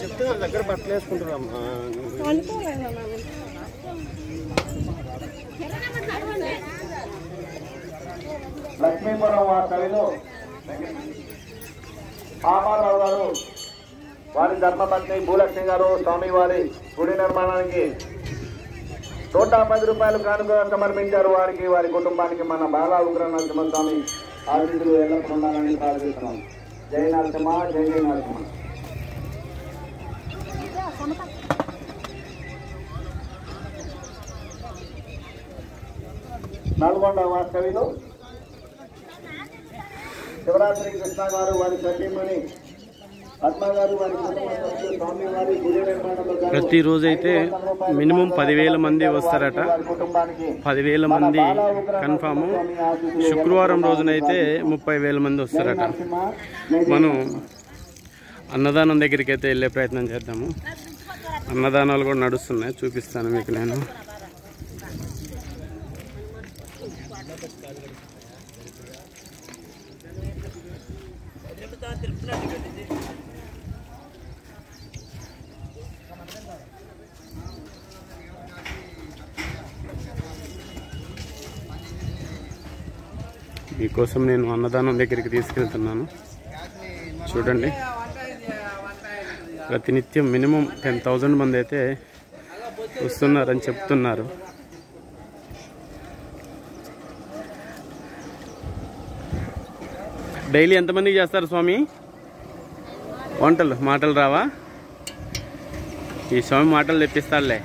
చెప్తే వాళ్ళ దగ్గర బట్టలు వేసుకుంటున్నామ్మా లక్ష్మీపురం ఆ కవిలో పామారావు గారు వారి ధర్మపత్ని భూలక్ష్మి గారు స్వామివారి గుడి నిర్మాణానికి నూట పది రూపాయలు కానుక సమర్పించారు. వారికి వారి కుటుంబానికి మన బాలా ఉగ్ర నరసింహస్వామి ఆశీస్సులు ఎల్లప్పుడూ ఉండాలని ప్రార్థిస్తున్నాం. జై నరసింహ జై జై నరసింహ. నల్గొండ వాస్తవిలో శివరాత్రి కృష్ణ గారు వారి సతీమణి ప్రతిరోజు అయితే మినిమం పదివేల మంది వస్తారట. పదివేల మంది కన్ఫామ్. శుక్రవారం రోజునైతే ముప్పై వేల మంది వస్తారట. మనం అన్నదానం దగ్గరికి అయితే వెళ్ళే ప్రయత్నం చేద్దాము. అన్నదానాలు కూడా నడుస్తున్నాయి. చూపిస్తాను మీకు నేను. మీకోసం నేను అన్నదానం దగ్గరికి తీసుకెళ్తున్నాను. చూడండి. ప్రతినిత్యం మినిమం టెన్ థౌజండ్ మంది అయితే వస్తున్నారని చెప్తున్నారు. డైలీ ఎంతమందికి చేస్తారు స్వామి? వంటలు మాటలు రావా? ఈ స్వామి మాటలు తెప్పిస్తాడులే.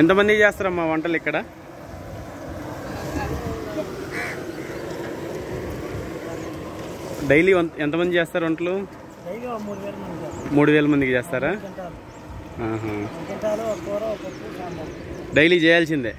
ఎంతమందికి చేస్తారమ్మా వంటలు ఇక్కడ? డైలీ ఎంతమంది చేస్తారు వంటలు? మూడు వేల మందికి చేస్తారా? డైలీ చేయాల్సిందే.